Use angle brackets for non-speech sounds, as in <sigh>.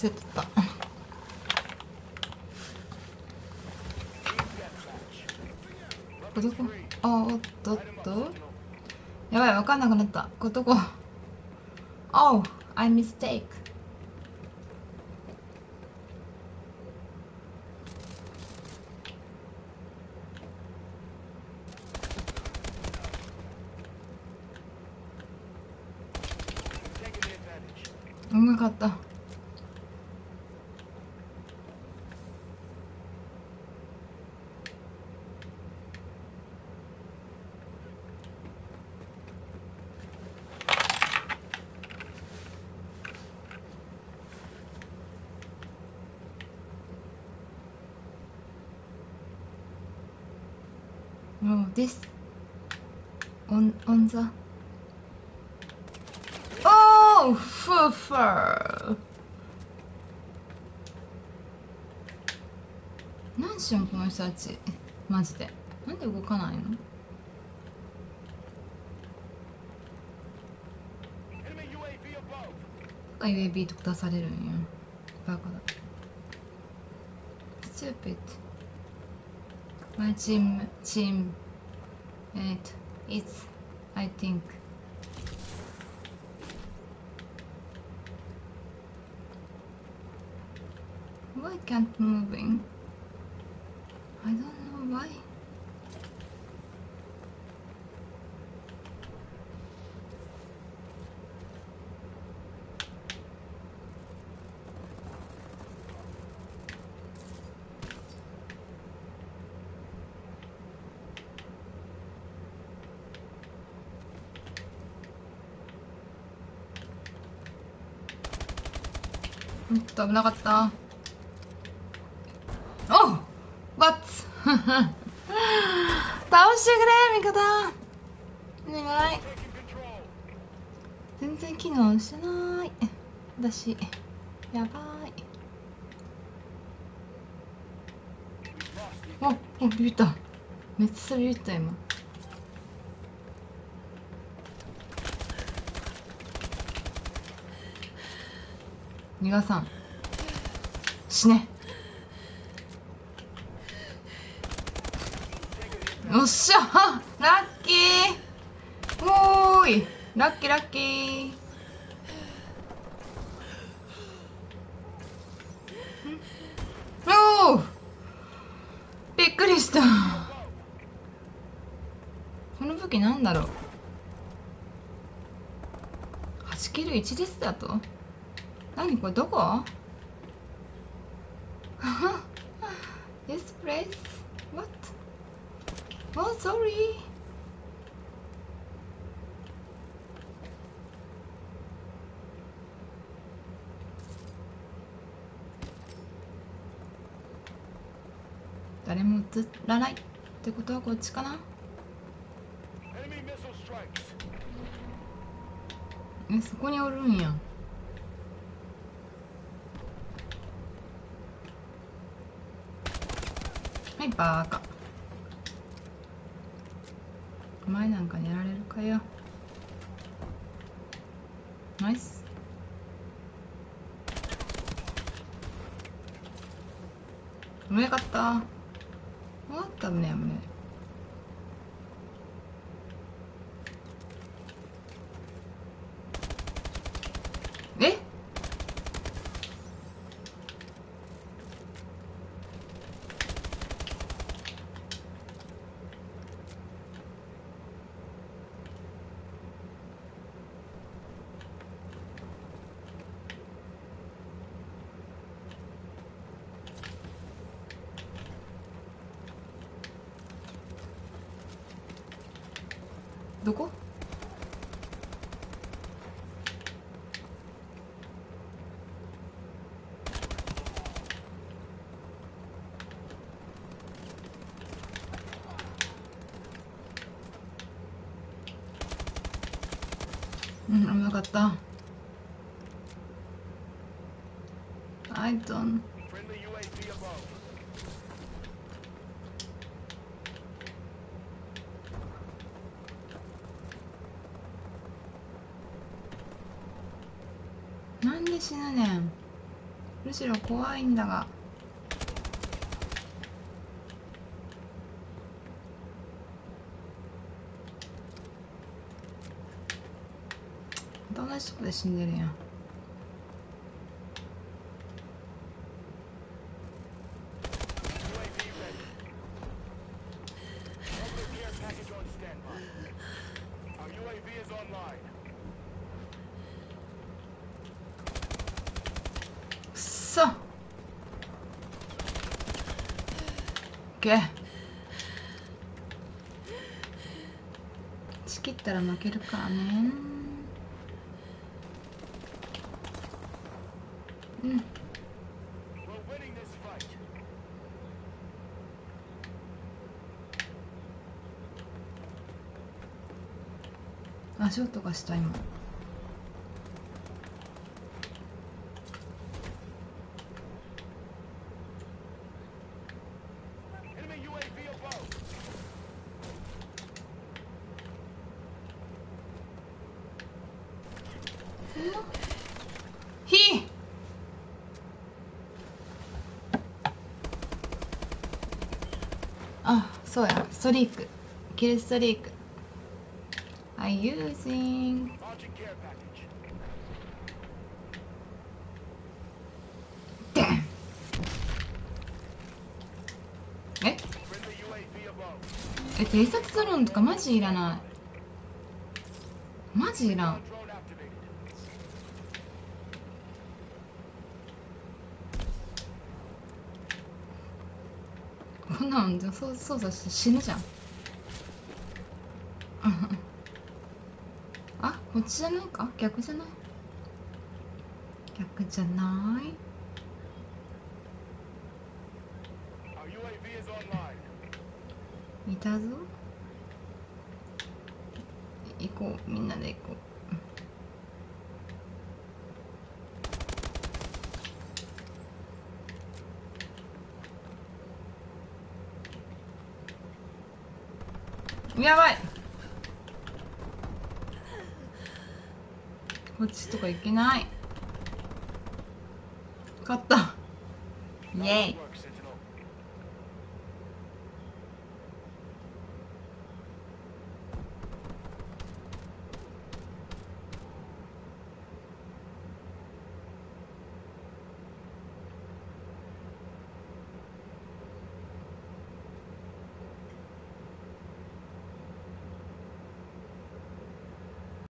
焦ってた。どこあおっとっと。やばいわかんなくなった。こどこ Oh I mistake. うまかった。もうですon on the おーふーふー何しよんこの人たち。マジで。なんで動かないの？UAV above. UAB とか出されるんや。バカだ。Stupid My gym gym mate it's I think Why can't moving? I don't know why. おっと危なかった。おうバッツ。<laughs> 倒してくれ味方お願い。全然機能してない。私やばーい。おおビビった。めっちゃビビった今。逃がさん死ね。よっしゃラッキー。おーい。ラッキーラッキー。ん？おー。びっくりした。この武器なんだろう。8キル1ですだと？何これどこ？<laughs> This place? What? Oh, sorry! つらないってことはこっちかな？えそこにおるんや。はいバーカ。お前なんかにやられるかよ。ナイス。危なかった。あった危ねえ危ねええどこ？うん危なかった。I don't なんで死ぬねん。むしろ怖いんだが。同じとこで死んでるやん。ケー仕切ったら負けるからね。うん。Winning this fight. 足音がした今火あそうや。ストリーク。キルストリーク。I using え？偵察サロンとかマジいらない。マジいらん。んなんじゃそう操作して死ぬじゃん。う <laughs> んあこっちじゃないか？逆じゃない？逆じゃない？いたぞ。行こう。みんなで行こうやばい。こっちとか行けない。勝った。イエイ。